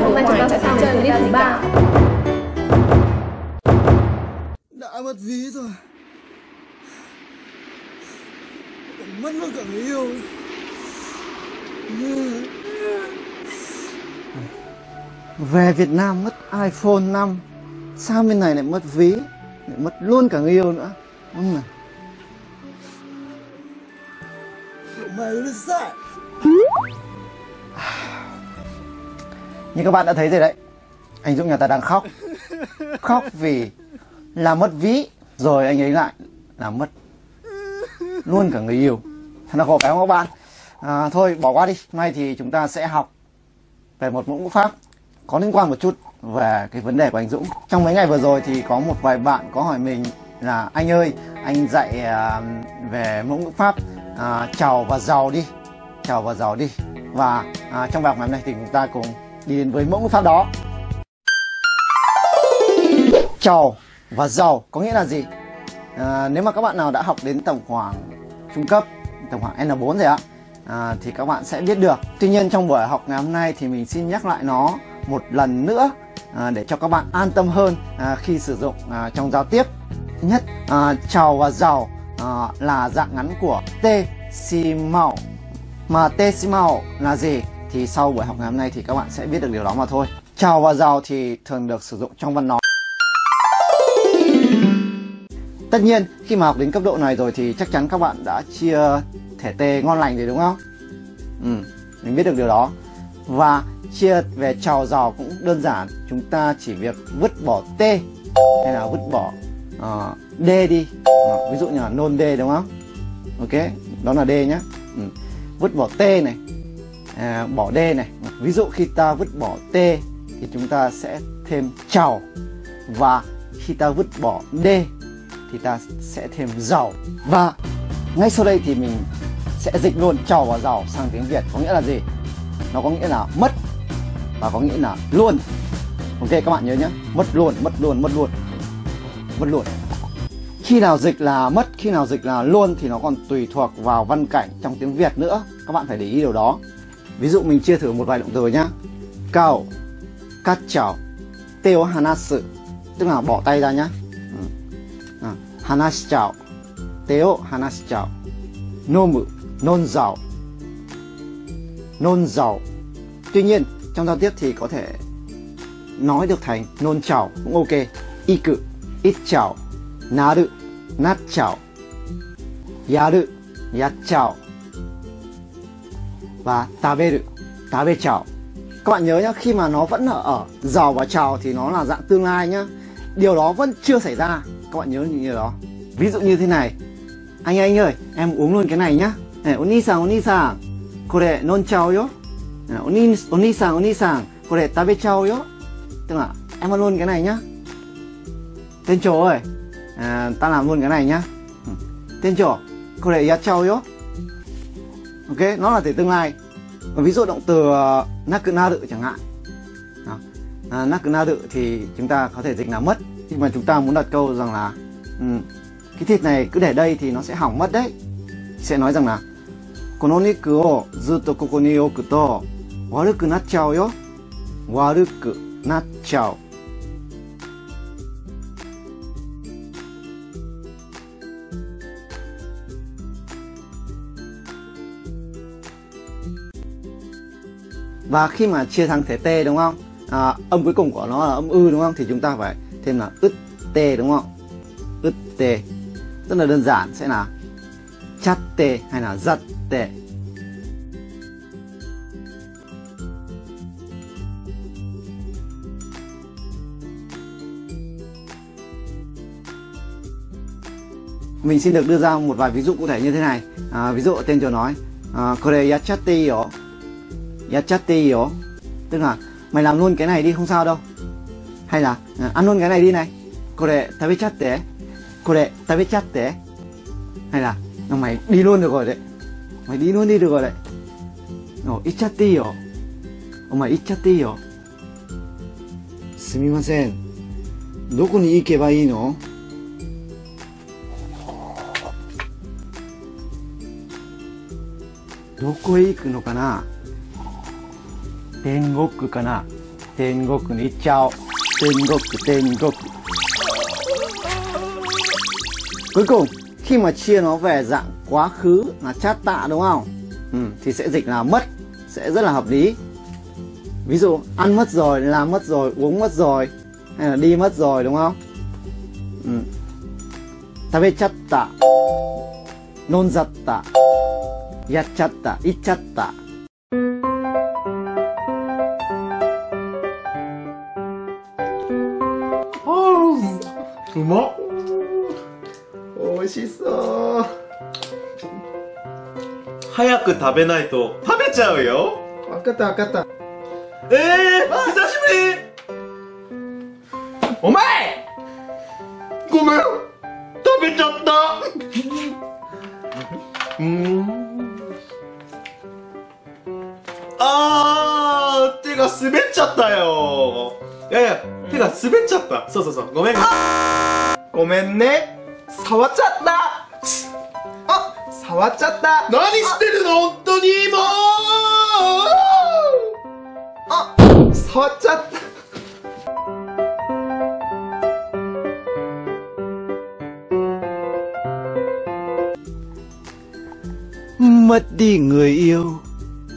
là hôm nay chúng ta sẽ sang chơi clip thứ ba. Đã mất ví rồi. Mất luôn cả người yêu. Về Việt Nam mất iPhone 5 sang bên này lại mất ví lại mất luôn cả người yêu nữa. Đúng không mày nó sai như các bạn đã thấy rồi đấy. Anh Dũng nhà ta đang khóc. Khóc vì là mất ví rồi anh ấy lại là mất luôn cả người yêu. Thật là khổ phải không các bạn? À, thôi bỏ qua đi. Hôm nay thì chúng ta sẽ học về một mẫu ngữ pháp có liên quan một chút về cái vấn đề của anh Dũng. Trong mấy ngày vừa rồi thì có một vài bạn có hỏi mình là anh ơi anh dạy à, về mẫu ngữ pháp à, chào và giàu đi chào và giàu đi. Và à, trong bài học ngày hôm nay thì chúng ta cùng đi đến với mẫu ngữ pháp đó. Chào và giàu có nghĩa là gì? À, nếu mà các bạn nào đã học đến tầm khoảng trung cấp tầm khoảng N4 rồi ạ à, thì các bạn sẽ biết được. Tuy nhiên trong buổi học ngày hôm nay thì mình xin nhắc lại nó một lần nữa à, để cho các bạn an tâm hơn à, khi sử dụng à, trong giao tiếp. Thứ nhất à, chào và giàu à, là dạng ngắn của t si màu mà t si màu là gì? Thì sau buổi học ngày hôm nay thì các bạn sẽ biết được điều đó mà thôi chào và giàu thì thường được sử dụng trong văn nói Tất nhiên khi mà học đến cấp độ này rồi thì chắc chắn các bạn đã chia thẻ tê ngon lành rồi đúng không? Ừ, mình biết được điều đó. Và chia về trào giàu cũng đơn giản, chúng ta chỉ việc vứt bỏ t hay là vứt bỏ uh, d đi. Uh, ví dụ như là nôn d đúng không? Ok, đó là d nhé. Ừ. Vứt bỏ t này, à, bỏ d này. Ví dụ khi ta vứt bỏ t thì chúng ta sẽ thêm chào và khi ta vứt bỏ d thì ta sẽ thêm giàu và ngay sau đây thì mình sẽ dịch luôn chào và giàu sang tiếng Việt. Có nghĩa là gì? Nó có nghĩa là mất và có nghĩa là luôn. Ok các bạn nhớ nhé. Mất luôn mất luôn mất luôn. Mất luôn. Khi nào dịch là mất khi nào dịch là luôn thì nó còn tùy thuộc vào văn cảnh trong tiếng Việt nữa. Các bạn phải để ý điều đó ví dụ mình chia thử một vài động từ nhá. Cao cắt chào teo hanasu tức là bỏ tay ra nhá. Ừ. à, hanashi chào teo hanashi chao, nomu non rào non rào tuy nhiên trong giao tiếp thì có thể nói được thành non chào cũng ok. Iku it chao, naru nát chào yaru yat chào và taberu tabe chào các bạn nhớ nhá khi mà nó vẫn ở, ở giàu và chào thì nó là dạng tương lai nhá. Điều đó vẫn chưa xảy ra. Các bạn nhớ những điều đó. Ví dụ như thế này. Anh anh ơi em uống luôn cái này nhá. Oni san oni san kore non chao yo. Oni oni san oni san kore tabe chao yo. Tức là em ăn luôn cái này nhá. Tên chỗ ơi. À, ta làm luôn cái này nhá. Tên chỗ, kore ya chao yo ok? Nó là thể tương lai. Và ví dụ động từ ờ, nakunaru chẳng hạn. À, ờ, nakunaru thì chúng ta có thể dịch là mất. Nhưng mà chúng ta muốn đặt câu rằng là um, cái thịt này cứ để đây thì nó sẽ hỏng mất đấy. Sẽ nói rằng là kono niku o zutto koko ni okuto waruku natchao yo. Waruku natchao và khi mà chia sang thể t đúng không? À, âm cuối cùng của nó là âm ư đúng không? Thì chúng ta phải thêm là ứt t đúng không? Ứt t rất là đơn giản sẽ là chắt tê hay là giật tê. Mình xin được đưa ra một vài ví dụ cụ thể như thế này. À, ví dụ tên cho nói à, やっちゃっていいよ。ってか、まいらんのんけないり、ほンサーロ。はいな、あんのんけないりない。これ、食べちゃって。これ、食べちゃって。はいな、お前、理論でこれ。お前、理論でいるこれ。お、いっちゃっていいよ。お前、いっちゃっていいよ。すみません。どこに行けばいいのどこへ行くのかな天国かな tên Goku ni chào tên Goku tên Goku cuối cùng khi mà chia nó về dạng quá khứ là chát tạ đúng không ừ, thì sẽ dịch là mất sẽ rất là hợp lý ví dụ ăn mất rồi làm mất rồi uống mất rồi hay là đi mất rồi đúng không ừ. tabechatta nonzatta yachatta ichatta うまっ。美味しそう。早く食べないと食べちゃうよ。分かった分かった。えー、久しぶり。お前！ごめん。食べちゃった。うん。あー手が滑っちゃったよ。いやいや手が滑っちゃった。そうそうそう。ごめん。ごめんね触っちゃったあ触っちゃった何してるの本当にもうあ触っちゃった mất đi người yêu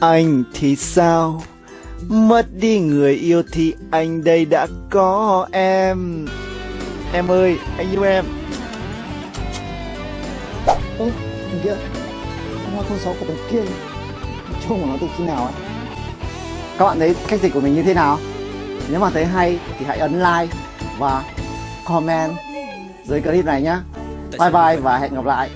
anh thì sao mất đi người yêu thì anh đây đã có em em ơi, anh yêu em. Ơ thằng kia. Hoa không sáu của thằng kia. Trông của nó từ khi nào ấy? Các bạn thấy cách dịch của mình như thế nào? Nếu mà thấy hay thì hãy ấn like và comment dưới clip này nhé bye bye và hẹn gặp lại.